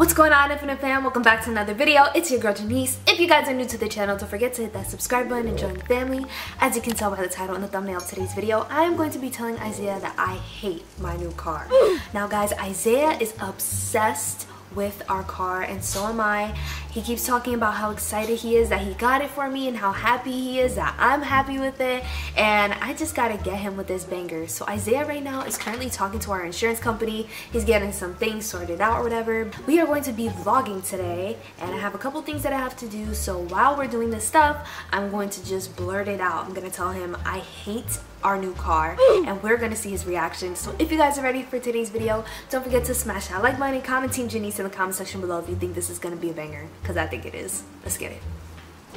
What's going on Infinite fam? Welcome back to another video. It's your girl Janiece. If you guys are new to the channel, don't forget to hit that subscribe button and join the family. As you can tell by the title and the thumbnail of today's video, I am going to be telling Isaiah that I hate my new car. now guys, Isaiah is obsessed with our car and so am I. He keeps talking about how excited he is that he got it for me and how happy he is that I'm happy with it and I just gotta get him with this banger. So Isaiah right now is currently talking to our insurance company. He's getting some things sorted out or whatever. We are going to be vlogging today and I have a couple things that I have to do so while we're doing this stuff I'm going to just blurt it out. I'm gonna tell him I hate our new car and we're gonna see his reaction so if you guys are ready for today's video don't forget to smash that like button and comment team Janiece in the comment section below if you think this is gonna be a banger because I think it is let's get it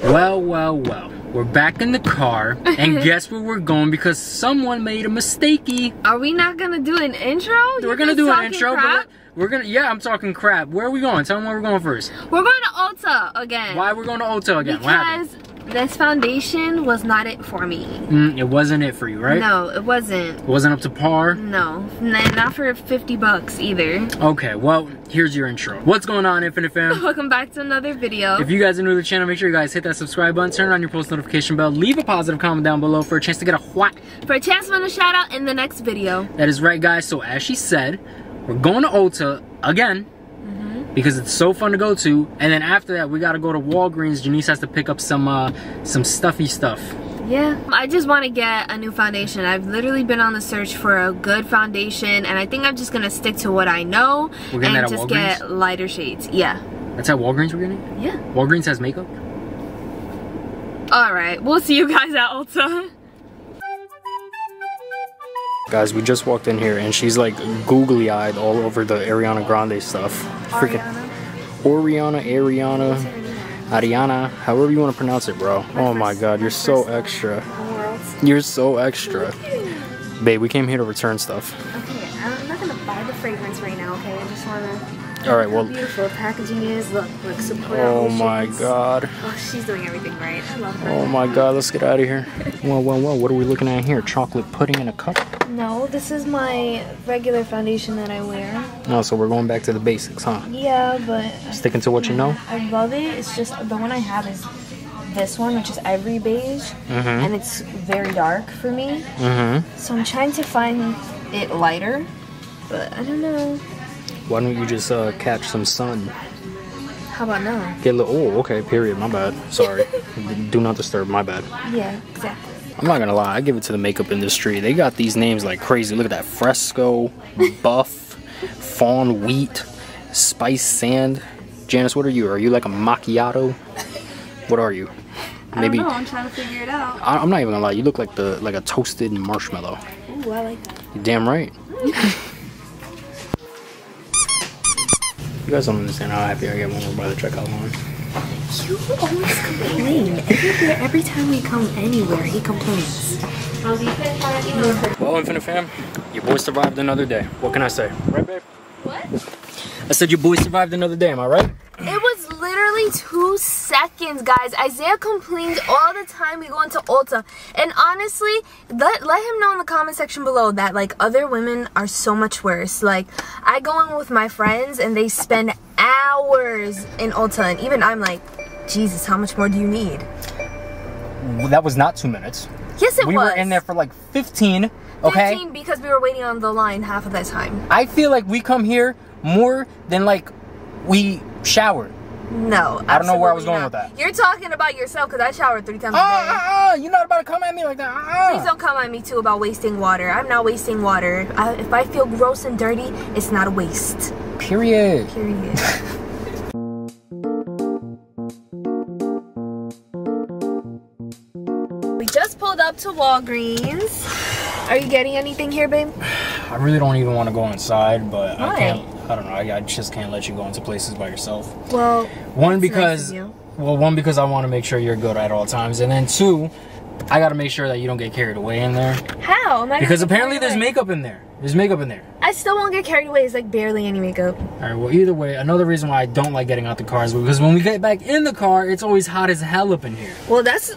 well, well, well. We're back in the car, and guess where we're going because someone made a mistakey. Are we not gonna do an intro? We're You're gonna do an intro, crap? but we're gonna. Yeah, I'm talking crap. Where are we going? Tell me where we're going first. We're going to Ulta again. Why are we're going to Ulta again? Because this foundation was not it for me. Mm, it wasn't it for you, right? No, it wasn't. It wasn't up to par? No, not for 50 bucks either. Okay, well, here's your intro. What's going on, Infinite Fam? Welcome back to another video. If you guys are new to the channel, make sure you guys hit that subscribe button, turn on your post notification bell, leave a positive comment down below for a chance to get a what? For a chance to win a shout out in the next video. That is right, guys. So as she said, we're going to Ulta again because it's so fun to go to. And then after that, we gotta go to Walgreens. Janiece has to pick up some uh, some stuffy stuff. Yeah, I just want to get a new foundation. I've literally been on the search for a good foundation, and I think I'm just gonna stick to what I know and just get lighter shades. Yeah. That's at Walgreens we're getting? Yeah. Walgreens has makeup? Alright, we'll see you guys at Ulta. Guys, we just walked in here and she's like googly eyed all over the Ariana Grande stuff. Freaking Oriana, Ariana, Ariana, however you want to pronounce it, bro. Oh my god, you're so extra. You're so extra. Babe, we came here to return stuff. Okay, I'm not gonna buy the fragrance right now, okay? I just wanna all right, well. beautiful packaging is. Look, look, support Oh my god. Oh, she's doing everything right. I love her. Oh my god, let's get out of here. well, well, well, what are we looking at here? Chocolate pudding in a cup? No, this is my regular foundation that I wear. Oh, so we're going back to the basics, huh? Yeah, but. Sticking to what you know? I love it. It's just the one I have is this one, which is ivory beige, mm -hmm. and it's very dark for me. Mm -hmm. So I'm trying to find it lighter, but I don't know. Why don't you just uh, catch some sun? How about now? Get a little, oh, okay, period, my bad. Sorry. Do not disturb, my bad. Yeah, exactly. I'm not gonna lie, I give it to the makeup industry. They got these names like crazy. Look at that Fresco, Buff, Fawn Wheat, Spice Sand. Janiece, what are you? Are you like a macchiato? What are you? Maybe. I don't know. I'm trying to figure it out. I, am not even gonna lie. You look like the like a toasted marshmallow. Ooh, I like that. You're damn right. guys don't understand how happy I get when we're by the checkout line. You always complain. Everywhere, every time we come anywhere, he complains. Well, Infinite Fam, your boy survived another day. What can I say? Right, babe? What? I said your boy survived another day, am I right? Literally two seconds, guys. Isaiah complains all the time we go into Ulta. And honestly, let, let him know in the comment section below that, like, other women are so much worse. Like, I go in with my friends and they spend hours in Ulta. And even I'm like, Jesus, how much more do you need? That was not two minutes. Yes, it we was. We were in there for like 15, okay? 15 because we were waiting on the line half of that time. I feel like we come here more than like we showered. No, I don't know where I was going not. with that. You're talking about yourself because I showered three times uh, a day. Uh, uh, you're not about to come at me like that. Uh, Please don't come at me too about wasting water. I'm not wasting water. I, if I feel gross and dirty, it's not a waste. Period. Period. we just pulled up to Walgreens. Are you getting anything here, babe? I really don't even want to go inside, but Why? I can't I don't know. I, I, just can't let you go into places by yourself. Well, one because nice well, one because I want to make sure you're good at all times, and then two, I got to make sure that you don't get carried away in there. How? because apparently there's away? makeup in there. There's makeup in there. I still won't get carried away. It's like barely any makeup. All right. Well, either way, another reason why I don't like getting out the car is because when we get back in the car, it's always hot as hell up in here. Well, that's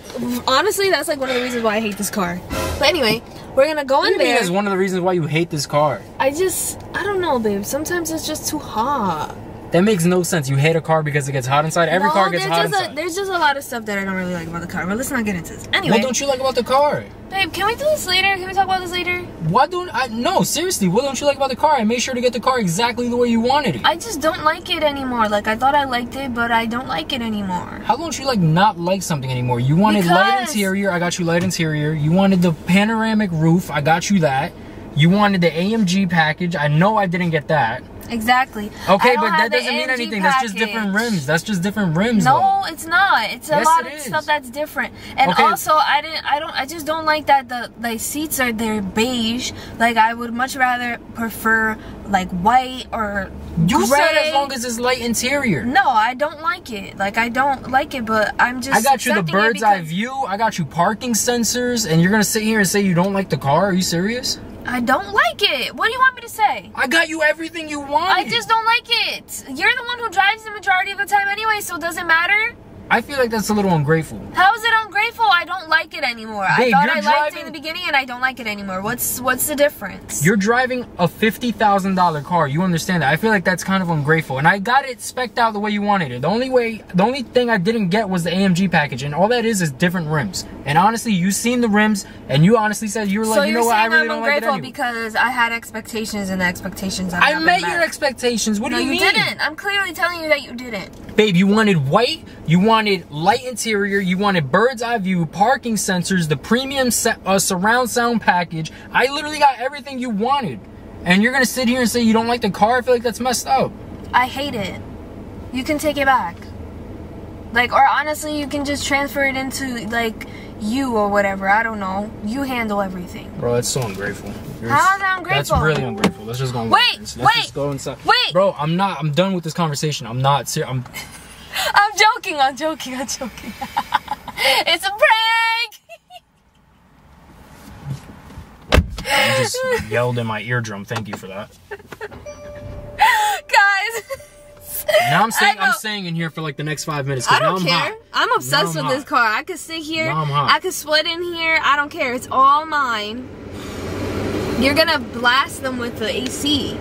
honestly that's like one of the reasons why I hate this car. But anyway, we're gonna go in there. Is one of the reasons why you hate this car. I just, I don't know, babe. Sometimes it's just too hot. That makes no sense. You hate a car because it gets hot inside. Every No, car gets hot just inside. A, there's just a lot of stuff that I don't really like about the car. But let's not get into this. Anyway, what don't you like about the car? babe, can we do this later? Can we talk about this later? Why don't I? No, seriously. What don't you like about the car? I made sure to get the car exactly the way you wanted it. I just don't like it anymore. Like I thought I liked it, but I don't like it anymore. How don't you like not like something anymore? You wanted light interior, I got you light interior. You wanted the panoramic roof, I got you that. You wanted the AMG package. I know I didn't get that. Exactly. Okay, but that doesn't mean anything. That's just different package. rims. That's just different rims. No, though. it's not. It's a Yes, lot it of is. stuff that's different. And Okay. also, I didn't. I don't. I just don't like that the the seats are they're beige. Like I would much rather prefer like white or You gray. said as long as it's light interior. No, I don't like it. Like I don't like it, but I'm just. I got you the bird's eye view. I got you parking sensors, and you're gonna sit here and say you don't like the car? Are you serious? I don't like it. What do you want me to say? I got you everything you want. I just don't like it. You're the one who drives the majority of the time anyway, so it doesn't matter. I feel like that's a little ungrateful. How is it ungrateful? I don't like it anymore. I Babe, thought you're I liked it driving- in the beginning and I don't like it anymore. What's what's the difference? You're driving a fifty thousand dollar car. You understand that? I feel like that's kind of ungrateful. And I got it specked out the way you wanted it. The only way, the only thing I didn't get was the AMG package, and all that is is different rims. And honestly, you seen the rims, and you honestly said you were so like, you you're know what? I really I'm don't like it ungrateful because I had expectations and the expectations I, I met your expectations. What No, do you, you mean? didn't. I'm clearly telling you that you didn't. Babe, you wanted white, you wanted light interior, you wanted bird's eye view, parking sensors, the premium uh, surround sound package. I literally got everything you wanted. And you're gonna sit here and say you don't like the car? I feel like that's messed up. I hate it. You can take it back. Like, or honestly, you can just transfer it into like you or whatever. I don't know. You handle everything. Bro, that's so ungrateful. You're How that ungrateful? That's really ungrateful. Let's just go. on Wait, Let's wait, just go inside. wait. Bro, I'm not. I'm done with this conversation. I'm not serious. I'm. I'm joking. I'm joking. I'm joking. it's a prank. I just yelled in my eardrum. Thank you for that. Guys. Now I'm saying. I I'm staying in here for like the next five minutes. I don't I'm care. hot. I'm obsessed Now I'm with this car. I could sit here. I'm. I could split in here. I don't care. It's all mine. You're gonna blast them with the AC.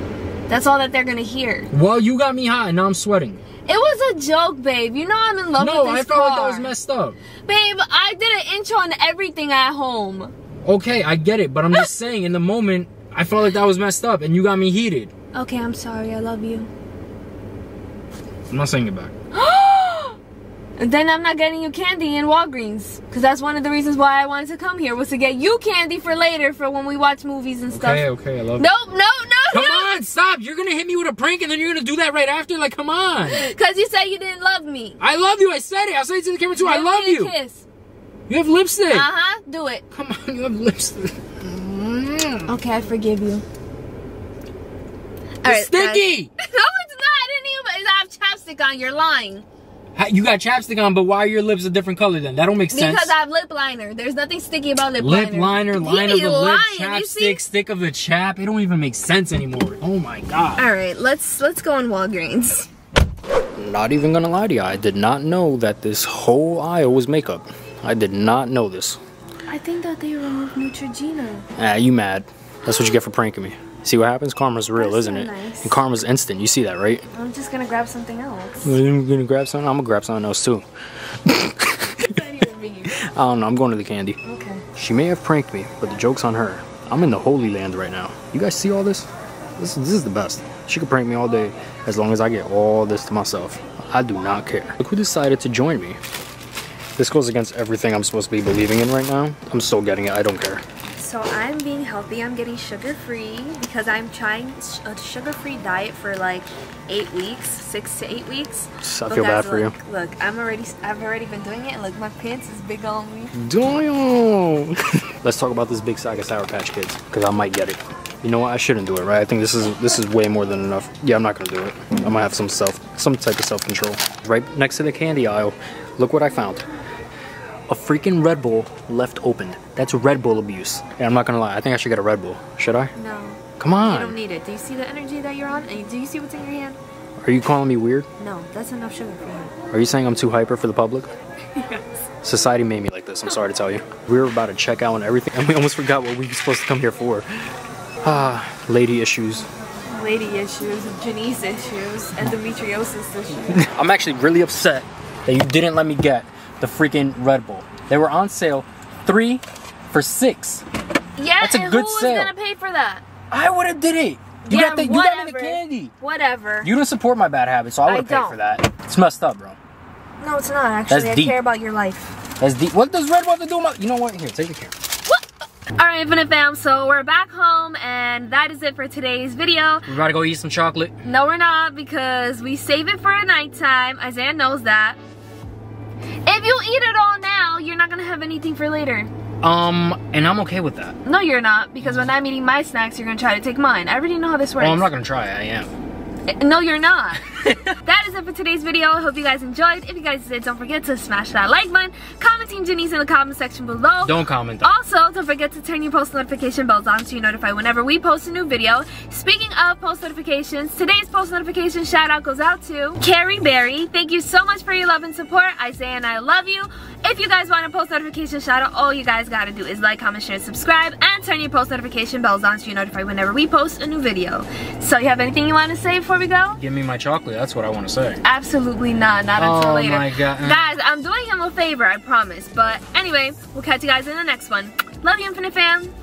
That's all that they're gonna hear. Well, you got me hot, and now I'm sweating. It was a joke, babe. You know I'm in love No, with I felt car. like that was messed up. Babe, I did an intro on everything at home. Okay, I get it, but I'm just saying. In the moment, I felt like that was messed up, and you got me heated. Okay, I'm sorry. I love you. I'm not saying it back. And then I'm not getting you candy in Walgreens. Because that's one of the reasons why I wanted to come here was to get you candy for later for when we watch movies and stuff. Okay, okay, I love you. Nope, it. no, no, no. On, stop! You're gonna hit me with a prank, and then you're gonna do that right after. Like, come on! Because you said you didn't love me. I love you. I said it. I said it to the camera too. I love me a you. Kiss. You have lipstick. Uh huh. Do it. Come on, you have lipstick. Okay, I forgive you. It's sticky. no, it's not. I didn't even. I have chapstick on. You're lying. Ha- You got chapstick on, but why are your lips a different color then? That don't make sense. Because I have lip liner. There's nothing sticky about lip, lip liner. Lip liner, line of He the lip, lying, you see? chapstick, stick of the chap. It don't even make sense anymore. Oh my god. All right, let's let's go in Walgreens. Not even gonna lie to you, I did not know that this whole aisle was makeup. I did not know this. I think that they removed Neutrogena. Ah, you mad? That's what you get for pranking me. See what happens? Karma's real, That's isn't so it? nice. And karma's instant. You see that, right? I'm just gonna grab something else. You gonna grab something? I'm gonna grab something else too. I don't know. I'm going to the candy. Okay. She may have pranked me, but the joke's on her. I'm in the Holy Land right now. You guys see all this? This, this is the best. She could prank me all day as long as I get all this to myself. I do not care. Look who decided to join me. This goes against everything I'm supposed to be believing in right now. I'm still getting it. I don't care. So I'm healthy. I'm getting sugar free because I'm trying a sugar free diet for like eight weeks, six to eight weeks. I feel bad guys, for you. look, Look, I'm already, I've already been doing it. and Look, my pants is big on me. Damn. Let's talk about this big sack of Sour Patch Kids, because I might get it. You know what? I shouldn't do it, right? I think this is this is way more than enough. Yeah, I'm not gonna do it. I'm gonna have some self, some type of self-control. Right next to the candy aisle, look what I found. A freaking Red Bull left opened. That's Red Bull abuse. And I'm not gonna lie, I think I should get a Red Bull. Should I? No, Come on. you don't need it. Do you see the energy that you're on? And do you see what's in your hand? Are you calling me weird? No, that's enough sugar for you. Are you saying I'm too hyper for the public? Yes. Society made me like this, I'm sorry to tell you. We were about to check out and everything, and we almost forgot what we were supposed to come here for. Ah, lady issues. lady issues, Janiece issues, endometriosis issues. I'm actually really upset that you didn't let me get the freaking Red Bull. They were on sale, three for six. Yeah, That's a good who sale. was gonna pay for that? I would have did it. You yeah, got the, you whatever. got me the candy. Whatever. You don't support my bad habits, so I would have paid for that. It's messed up, bro. no, it's not actually. That's I deep. care about your life. That's deep. What does Red Bull have to do with my? You know what? Here, take the camera. Alright, Infinite Fam, so we're back home and that is it for today's video. We're about to go eat some chocolate. No, we're not because we save it for a nighttime. Isaiah knows that. If you eat it all now, you're not gonna have anything for later. Um, and I'm okay with that. No, you're not, because when I'm eating my snacks, you're gonna try to take mine. I already know how this works. Well, I'm not gonna try. I am. Eh, no, you're not. that is it for today's video. I hope you guys enjoyed. If you guys did, don't forget to smash that like button. Comment Team Janiece in the comment section below. Don't comment. Also, don't forget to turn your post notification bells on so you're notified whenever we post a new video. Speaking of post notifications, today's post notification shout out goes out to Carrie Berry. Thank you so much for your love and support. Isaiah and I love you. If you guys want a post notification shout out, all you guys gotta do is like, comment, share, subscribe, and turn your post notification bells on so you're notified whenever we post a new video. So, you have anything you want to say before we go? Give me my chocolate. That's what I want to say. Absolutely not. Not oh until Oh later. my God. Guys, I'm doing him a favor, I promise. But anyway, we'll catch you guys in the next one. Love you, Infinite Fam.